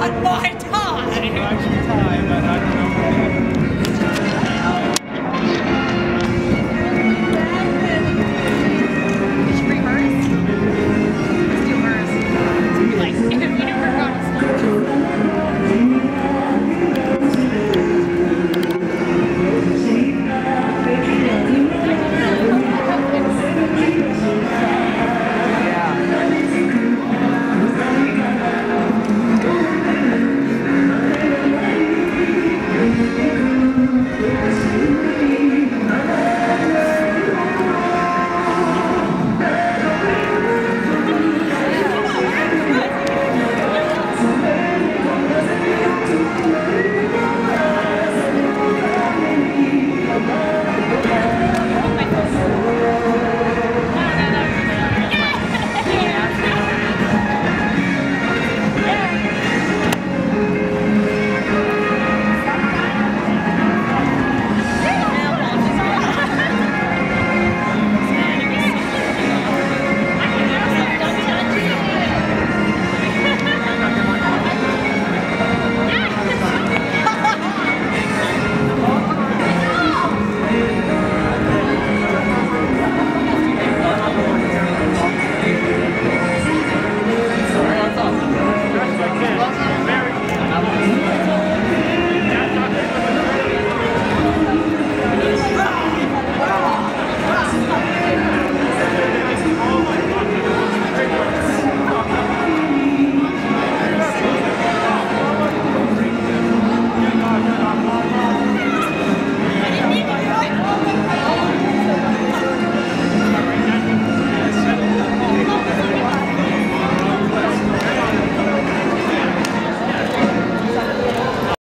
on my time.